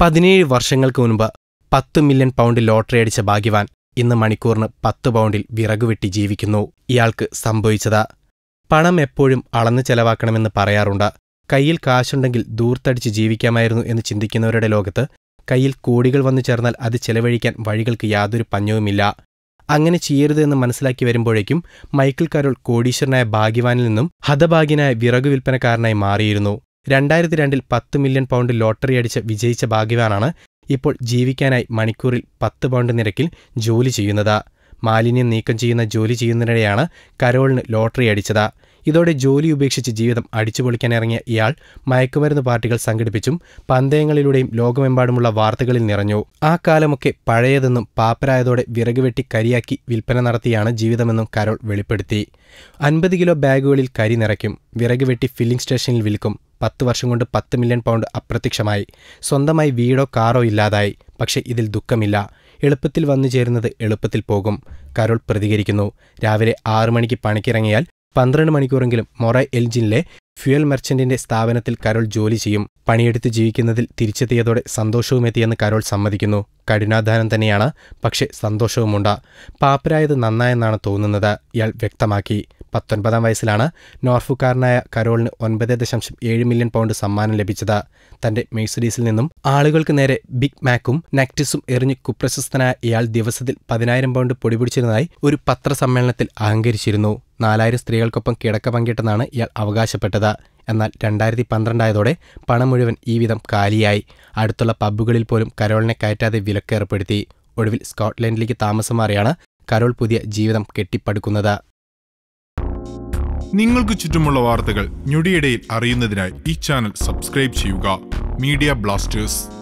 പതിനേഴ് വർഷങ്ങൾക്ക് മുൻപ് പത്ത് മില്യൺ പൗണ്ട് ലോട്ടറി അടിച്ച ഭാഗ്യവാൻ ഇന്ന് മണിക്കൂറിന് പത്ത് പൗണ്ടിൽ വിറകുവെട്ടി ജീവിക്കുന്നു. ഇയാൾക്ക് സംഭവിച്ചത്. പണം എപ്പോഴും അളന്ന് ചെലവാക്കണമെന്ന് പറയാറുണ്ട്. കയ്യിൽ കാശുണ്ടെങ്കിൽ ദൂർത്തടിച്ച് ജീവിക്കാമായിരുന്നു എന്ന് ചിന്തിക്കുന്നവരുടെ ലോകത്ത് കയ്യിൽ കോടികൾ വന്നു ചേർന്നാൽ അത് ചെലവഴിക്കാൻ വഴികൾക്ക് യാതൊരു പഞ്ഞവുമില്ല. അങ്ങനെ ചെയ്യരുത് എന്ന് മനസ്സിലാക്കി വരുമ്പോഴേക്കും മൈക്കിൾ കരോൾ കോടീശ്വരനായ ഭാഗ്യവാനിൽ നിന്നും ഹതഭാഗ്യനായ വിറകു വിൽപ്പനക്കാരനായി മാറിയിരുന്നു. രണ്ടായിരത്തി രണ്ടിൽ പത്ത് മില്യൺ പൗണ്ട് ലോട്ടറി അടിച്ച് വിജയിച്ച ഭാഗ്യവാനാണ് ഇപ്പോൾ ജീവിക്കാനായി മണിക്കൂറിൽ പത്ത് പൗണ്ട് നിരക്കിൽ ജോലി ചെയ്യുന്നത്. മാലിന്യം നീക്കം ചെയ്യുന്ന ജോലി ചെയ്യുന്നതിനിടെയാണ് കരോളിന് ലോട്ടറി അടിച്ചത്. ഇതോടെ ജോലി ഉപേക്ഷിച്ച് ജീവിതം അടിച്ചുപൊളിക്കാൻ ഇറങ്ങിയ ഇയാൾ മയക്കുമരുന്ന് പാർട്ടികൾ സംഘടിപ്പിച്ചും പന്തയങ്ങളിലൂടെയും ലോകമെമ്പാടുമുള്ള വാർത്തകളിൽ നിറഞ്ഞു. ആ കാലമൊക്കെ പഴയതെന്നും പാപ്പരായതോടെ വിറക് വെട്ടി കരിയാക്കി വിൽപ്പന നടത്തിയാണ് ജീവിതമെന്നും കരോൾ വെളിപ്പെടുത്തി. അൻപത് കിലോ ബാഗുകളിൽ കരി നിറയ്ക്കും വിറക് വെട്ടി ഫില്ലിംഗ് സ്റ്റേഷനിൽ വിൽക്കും. പത്ത് വർഷം കൊണ്ട് പത്ത് മില്യൺ പൗണ്ട് അപ്രത്യക്ഷമായി. സ്വന്തമായി വീടോ കാറോ ഇല്ലാതായി. പക്ഷേ ഇതിൽ ദുഃഖമില്ല. എളുപ്പത്തിൽ വന്നു ചേരുന്നത് എളുപ്പത്തിൽ പോകും. കരോൾ പ്രതികരിക്കുന്നു. രാവിലെ ആറു മണിക്ക് പണിക്കിറങ്ങിയാൽ പന്ത്രണ്ട് മണിക്കൂറെങ്കിലും മൊറ എൽജിനിലെ ഫ്യുവൽ മെർച്ചന്റിന്റെ സ്ഥാപനത്തിൽ കരോൾ ജോലി ചെയ്യും. പണിയെടുത്ത് ജീവിക്കുന്നതിൽ തിരിച്ചെത്തിയതോടെ സന്തോഷവുമെത്തിയെന്ന് കരോൾ സമ്മതിക്കുന്നു. കഠിനാധാനം തന്നെയാണ് പക്ഷേ സന്തോഷവുമുണ്ട്. പാപ്പരായത് നന്നായെന്നാണ് തോന്നുന്നത് ഇയാൾ വ്യക്തമാക്കി. പത്തൊൻപതാം വയസ്സിലാണ് നോർഫുകാരനായ കരോളിന് ഒൻപത് ദശാംശം ഏഴ് മില്യൺ പൗണ്ട് സമ്മാനം ലഭിച്ചത്. തന്റെ മെഴ്സഡീസിൽ നിന്നും ആളുകൾക്ക് നേരെ ബിഗ് മാക്കും നക്റ്റിസും എറിഞ്ഞ് കുപ്രശസ്തനായ ഇയാൾ ദിവസത്തിൽ പതിനായിരം പൗണ്ട് പൊടിപിടിച്ചിരുന്നതായി ഒരു പത്രസമ്മേളനത്തിൽ അഹങ്കരിച്ചിരുന്നു. നാലായിരം സ്ത്രീകൾക്കൊപ്പം കിടക്ക പങ്കിട്ടെന്നാണ് ഇയാൾ അവകാശപ്പെട്ടത്. എന്നാൽ രണ്ടായിരത്തി പന്ത്രണ്ടായതോടെ പണം മുഴുവൻ ഈ വിധം കാലിയായി. അടുത്തുള്ള പബ്ബുകളിൽ പോലും കരോളിനെ കയറ്റാതെ വിലക്കേർപ്പെടുത്തി. ഒടുവിൽ സ്കോട്ട്ലൻഡിലേക്ക് താമസം മാറിയാണ് കരോൾ പുതിയ ജീവിതം കെട്ടിപ്പടുക്കുന്നത്. നിങ്ങൾക്ക് ചുറ്റുമുള്ള വാർത്തകൾ ഞൊടിയിടയിൽ അറിയുന്നതിനായി ഈ ചാനൽ സബ്സ്ക്രൈബ് ചെയ്യുക. Media blasters.